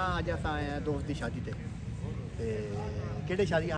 ਅੱਜ ਅਸਾਂ ਆਏ ਆ ਦੋਸਤ ਦੀ ਸ਼ਾਦੀ ਤੇ ਤੇ ਕਿਹੜੇ ਸ਼ਾਦੀ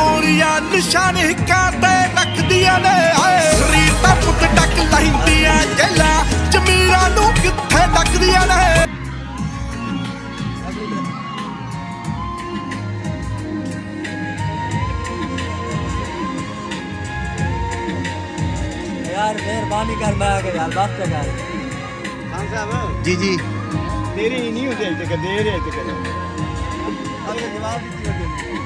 ਸਾਡੀਆਂ ਗੋਲੀਆਂ ਨਿਸ਼ਾਨ ਹਿੱਕਾਂ ਤੇ ਰੱਖਦੀਆਂ ਨੇ ਹਾਏ ਸਰੀਰ ਤਾਂ ਪੁੱਤ ਡੱਕ ਲੈਂਦੀਆਂ ਜੱਲਾ ਜ਼ਮੀਰਾਂ ਨੂੰ ਕਿੱਥੇ ਡੱਕਦੀਆਂ ਨੇ यार मेहरबानी कर मैं आ गया यार बस कर यार ਖਾਨ ਸਾਹਿਬ ਜੀ ਜੀ ਤੇਰੀ ਹੀ ਨਹੀਂ ਹੁੰਦੀ ਅਜੇ ਤੱਕ ਦੇ ਰਹੇ ਅਜੇ ਤੱਕ अगले जवाब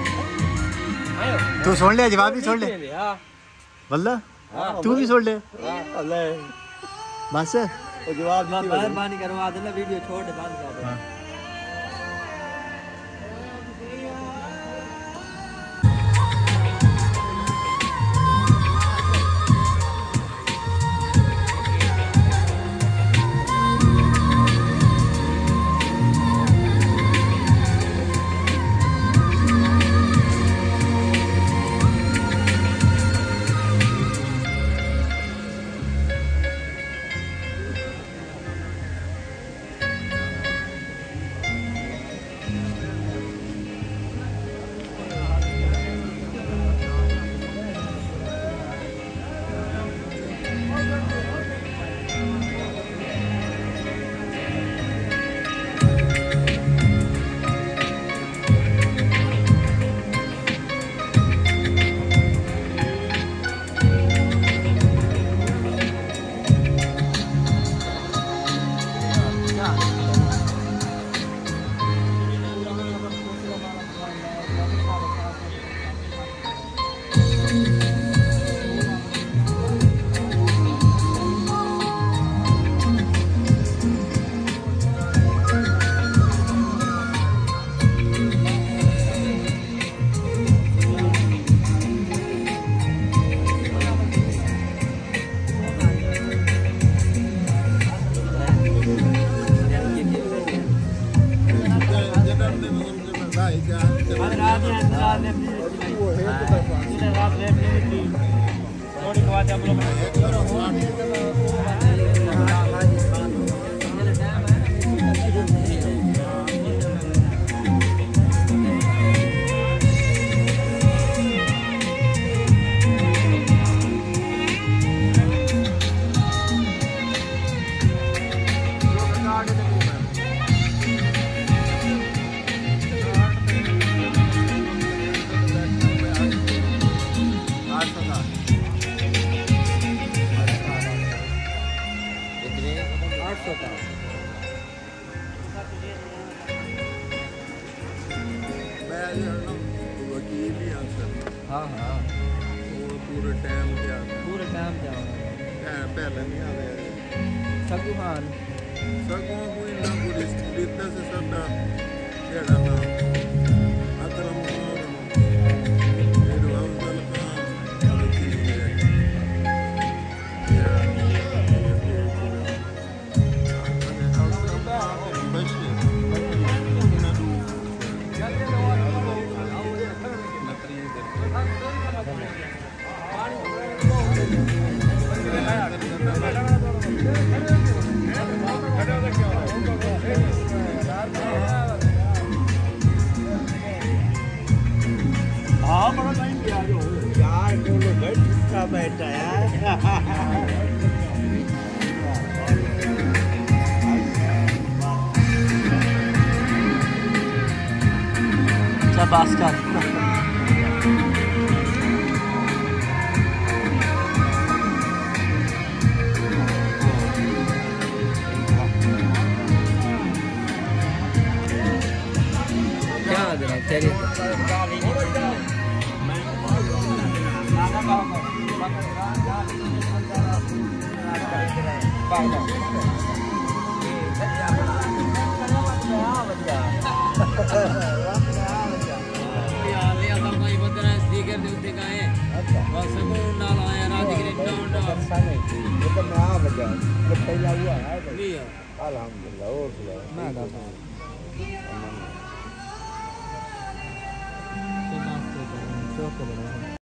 तू छोड़ ले जवाब भी छोड़ ले। बल्ला तू भी छोड़ ले। बस जवाब मेहरबानी करवा देना वीडियो छोड़ दे बंद कर हाँ। aglomeração. आठ सौ का ਮੈਂ ਜਾਣਦਾ ਵਕੀਲ ਹੀ ਆ ਸਰ हाँ हाँ ਉਹ ਪੂਰੇ ਟਾਈਮ ਤੇ ਆ पूरे टाइम जाओ ਟਾਈਮ ਪਹਿਲਾਂ ਨਹੀਂ ਆਵੇ सगू खान ਸਗੋਂ ਕੋਈ ਨਾ ਕੋਈ ਰਿਸ਼ਤਾ ਸੇ ਸਾਡਾ ਜਿਹੜਾ ਨਾ ਅਕਰਮ faster. I'm you. बस कर क्या देना तेरी Alhamdulillah, oh, sudah. मैं करता हूँ शौक बना